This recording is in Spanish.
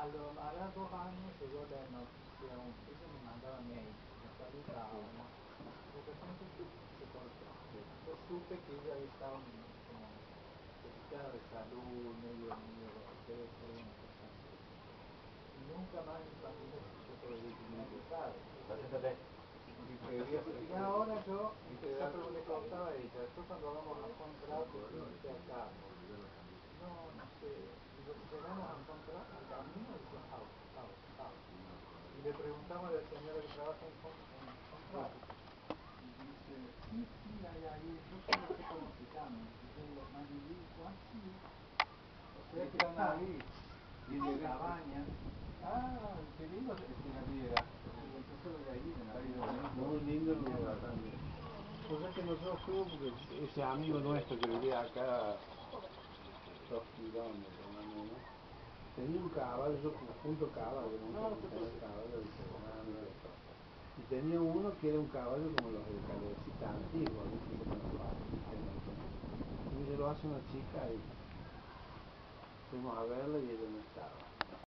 a lo hará dos años llegó la noticia, ellos me mandaban mail, me ¿no? de repente se cortó. Yo supe que ella estaba como delicada de salud, medio, y nunca más mi familia supo de ella. Y ahora yo, yo le contaba a ella, después cuando a contrato, dice acá, no, no sé, llegamos a encontrar al camino y dice, out, out, out. Y le preguntamos a la señora que trabaja en, contrato, y dice, sí, sí, hay ahí, yo no sé cómo se llama, y yo más digo, ah, sí, o sea que están ahí, y en la cabaña, ah, qué lindo es que la viera. Muy lindo el lugar también. Cosa que nosotros fuimos porque ese amigo nuestro que vivía acá dos kilómetros más o menos, tenía un caballo, yo junto caballo, no, caballo de Y tenía uno que era un caballo como los de calecita antiguos, ¿viste? Y se lo hace una chica y fuimos a verlo y ella no estaba.